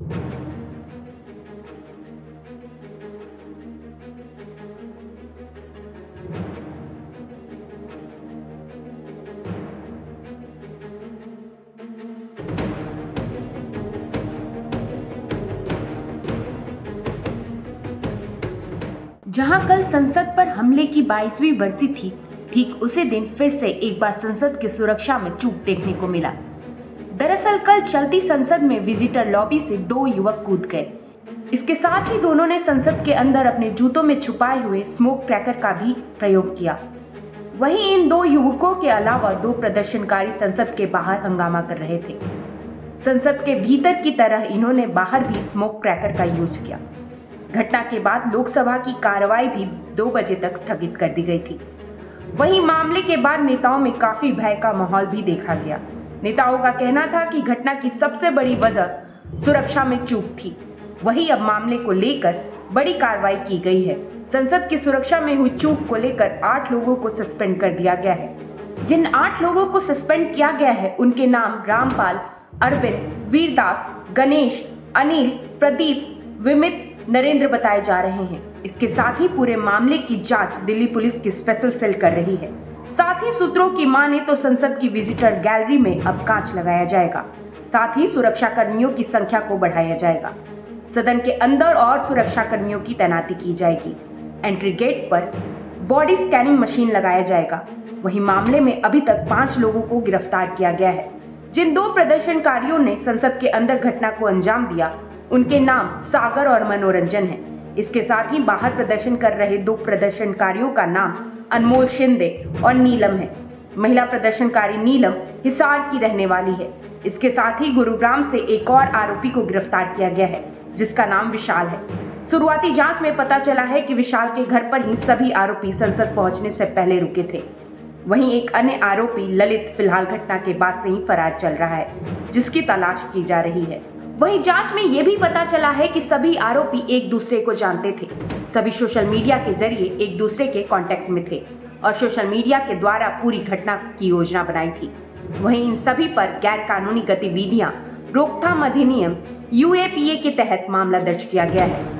जहाँ कल संसद पर हमले की बाईसवीं बरसी थी, ठीक उसी दिन फिर से एक बार संसद की सुरक्षा में चूक देखने को मिला। दरअसल कल चलती संसद में विजिटर लॉबी से दो युवक कूद गए। इसके साथ ही दोनों ने संसद के अंदर अपने जूतों में छुपाए हुए स्मोक क्रैकर का भी प्रयोग किया। वहीं इन दो युवकों के अलावा दो प्रदर्शनकारी संसद के बाहर हंगामा कर रहे थे। संसद के भीतर की तरह इन्होंने बाहर भी स्मोक क्रैकर का यूज़ किया। घटना के बाद लोकसभा की कार्रवाई भी दो बजे तक स्थगित कर दी गई थी। वहीं मामले के बाद नेताओं में काफ़ी भय का माहौल भी देखा गया। नेताओं का कहना था कि घटना की सबसे बड़ी वजह सुरक्षा में चूक थी। वही अब मामले को लेकर बड़ी कार्रवाई की गई है। संसद की सुरक्षा में हुई चूक को लेकर आठ लोगों को सस्पेंड कर दिया गया है। जिन आठ लोगों को सस्पेंड किया गया है, उनके नाम रामपाल, अरविंद, वीरदास, गणेश, अनिल, प्रदीप, विमित, नरेंद्र बताए जा रहे हैं। इसके साथ ही पूरे मामले की जाँच दिल्ली पुलिस की स्पेशल सेल कर रही है। साथ ही सूत्रों की माने तो संसद की विजिटर गैलरी में अब कांच लगाया जाएगा। साथ ही सुरक्षा कर्मियों की संख्या को बढ़ाया जाएगा। सदन के अंदर और सुरक्षा कर्मियों की तैनाती की जाएगी। एंट्री गेट पर बॉडी स्कैनिंग मशीन लगाया जाएगा। वहीं मामले में अभी तक पाँच लोगों को गिरफ़्तार किया गया है। जिन दो प्रदर्शनकारियों ने संसद के अंदर घटना को अंजाम दिया, उनके नाम सागर और मनोरंजन है। इसके साथ ही बाहर प्रदर्शन कर रहे दो प्रदर्शनकारियों का नाम अनमोल शिंदे और नीलम है। महिला प्रदर्शनकारी नीलम हिसार की रहने वाली है। इसके साथ ही गुरुग्राम से एक और आरोपी को गिरफ़्तार किया गया है, जिसका नाम विशाल है। शुरुआती जाँच में पता चला है कि विशाल के घर पर ही सभी आरोपी संसद पहुँचने से पहले रुके थे। वहीं एक अन्य आरोपी ललित फ़िलहाल घटना के बाद से ही फरार चल रहा है, जिसकी तलाश की जा रही है। वहीं जाँच में ये भी पता चला है कि सभी आरोपी एक दूसरे को जानते थे। सभी सोशल मीडिया के ज़रिए एक दूसरे के कांटेक्ट में थे और सोशल मीडिया के द्वारा पूरी घटना की योजना बनाई थी। वहीं इन सभी पर गैर कानूनी गतिविधियाँ, रोकथाम अधिनियम यूएपीए के तहत मामला दर्ज किया गया है।